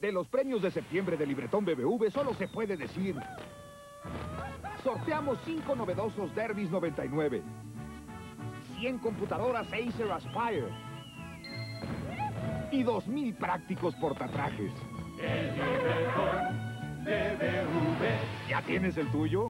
De los premios de septiembre de Libretón BBV solo se puede decir... Sorteamos 5 novedosos Derbys 99. 100 computadoras Acer Aspire. Y 2.000 prácticos portatrajes. El BBV. ¿Ya tienes el tuyo?